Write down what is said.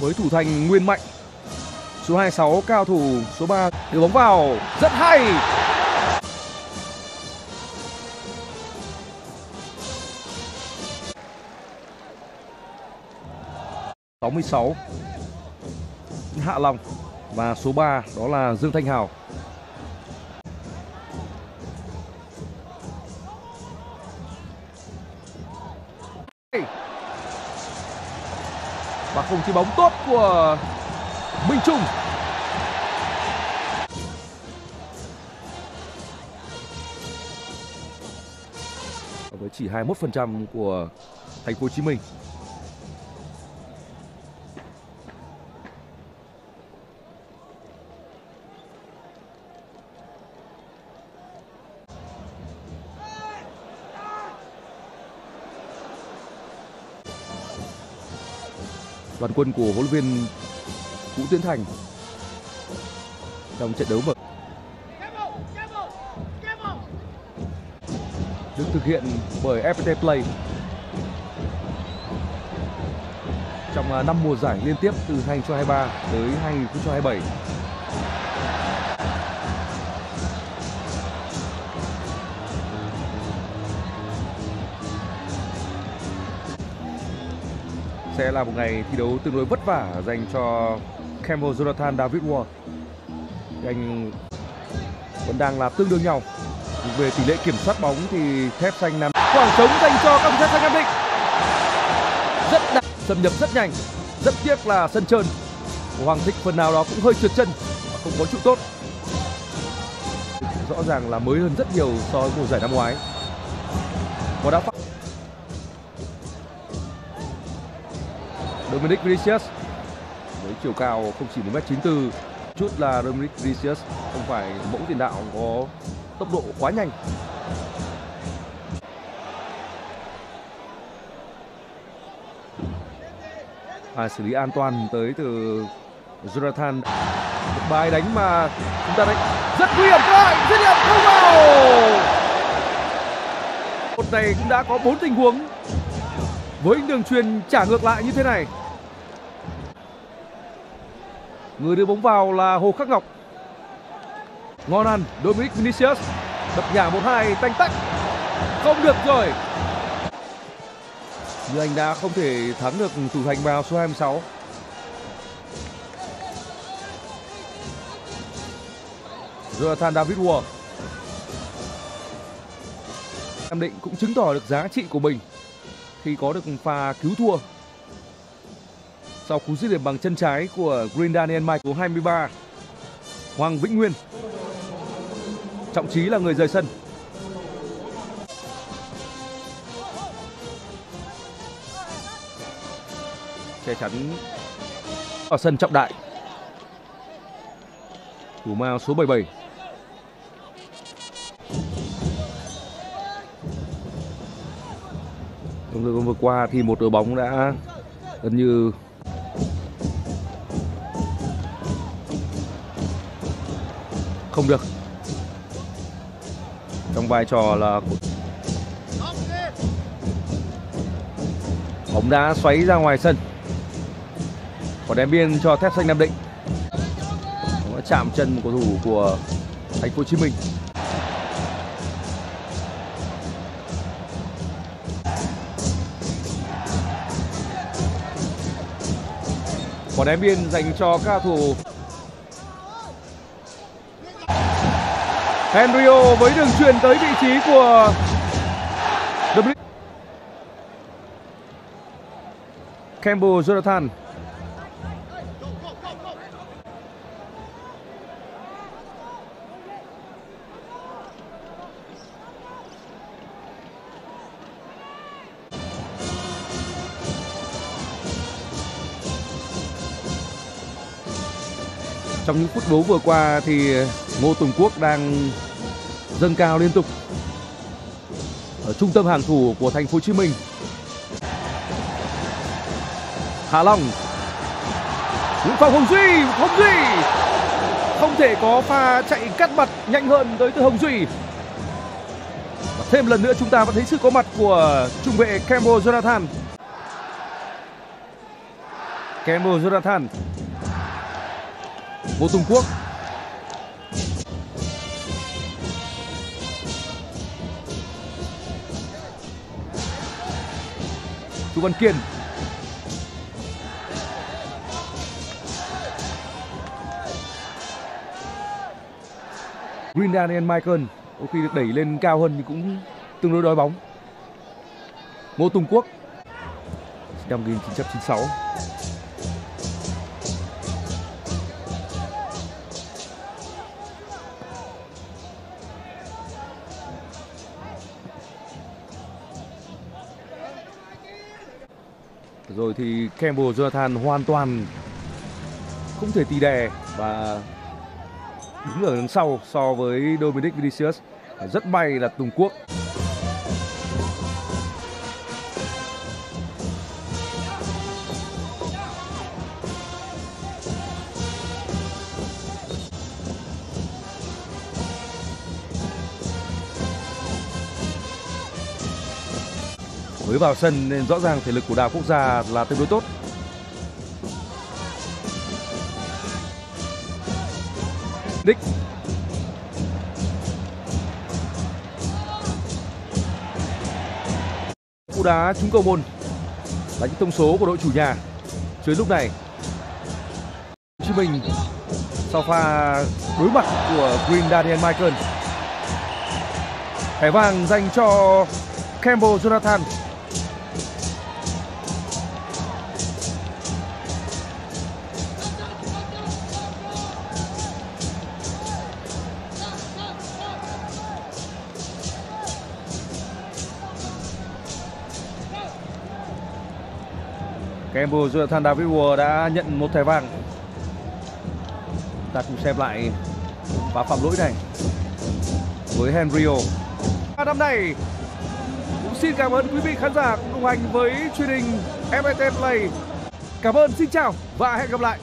với thủ thành nguyên mạnh. Số 26 cao thủ, số 3 đưa bóng vào rất hay. sáu mươi sáu Hạ Long và số 3 đó là Dương Thanh Hào. Hey! Và không chỉ bóng tốt của Minh Trung. Với chỉ 21% của thành phố Hồ Chí Minh. Đoàn quân của huấn luyện viên Vũ Tiến Thành trong trận đấu mở được thực hiện bởi FPT Play trong à, 5 mùa giải liên tiếp từ 2023 tới 2027. Sẽ là một ngày thi đấu tương đối vất vả dành cho Campbell Jonathan David Ward. Anh vẫn đang là tương đương nhau. Về tỷ lệ kiểm soát bóng thì thép xanh Nam khoảng trống dành cho các thép xanh Nam Định. Rất đặc, xâm nhập rất nhanh. Rất tiếc là sân trơn. Hoàng Thịnh phần nào đó cũng hơi trượt chân không có trụ tốt. Rõ ràng là mới hơn rất nhiều so với mùa giải năm ngoái. Và đã Dominic Vinicius. Với chiều cao không chỉ 1m94 chút là Dominic Vinicius không phải mẫu tiền đạo có tốc độ quá nhanh. À, xử lý an toàn tới từ Jonathan. Một bài đánh mà chúng ta đánh rất nguy hiểm. Lại dứt điểm không vào. Một này cũng đã có bốn tình huống với đường truyền trả ngược lại như thế này. Người đưa bóng vào là Hồ Khắc Ngọc. Ngon ăn, Dominic Vinicius. Đập nhả một hai, tanh tách. Không được rồi. Như anh đã không thể thắng được thủ thành vào số 26 Jonathan David Ward. Nam Định cũng chứng tỏ được giá trị của mình khi có được pha cứu thua. Sau cú dứt điểm bằng chân trái của Green Daniel Michael 23 Hoàng Vĩnh Nguyên. Trọng Trí là người rời sân. Che chắn ở sân trọng đại. Thủ mao số 77 Trong thời vừa qua thì một đội bóng đã gần như không được. Trong vai trò là bóng đá xoáy ra ngoài sân. Quả đá biên cho thép xanh nam định. Nó chạm chân một cầu thủ của thành phố hồ chí minh. Quả đá biên dành cho các thủ Henrio với đường truyền tới vị trí của W. Campbell, Jonathan trong những phút đấu vừa qua thì Ngô Tùng Quốc đang dâng cao liên tục ở trung tâm hàng thủ của thành phố Hồ Chí Minh. Hà Long. Nguyễn Phong Hồng Duy Hồng Duy. Không thể có pha chạy cắt mặt nhanh hơn tới từ Hồng Duy. Và thêm lần nữa chúng ta vẫn thấy sự có mặt của trung vệ Campbell Jonathan. Campbell Jonathan. Ngô Tùng Quốc. Chu Văn Kiên. Green Daniel Michael Đôi khi được đẩy lên cao hơn nhưng cũng tương đối đói bóng. Ngô Tùng Quốc. Năm 1996 Rồi thì Campbell, Jonathan hoàn toàn không thể tì đè và đứng ở đằng sau so với Dominic Vinicius. Rất may là Tùng Quốc mới vào sân nên rõ ràng thể lực của đào quốc gia là tương đối tốt. Đích cú đá trúng cầu môn là những thông số của đội chủ nhà. Chơi lúc này, Hồ Chí Minh sau pha đối mặt của Green Daniel Michael. Thẻ vàng dành cho Campbell Jonathan. Campbell Jonathan David Ward đã nhận một thẻ vàng. Ta cùng xem lại và phạm lỗi này với Henrio năm nay cũng xin cảm ơn quý vị khán giả đồng hành với truyền hình FPT Play. Cảm ơn, xin chào và hẹn gặp lại.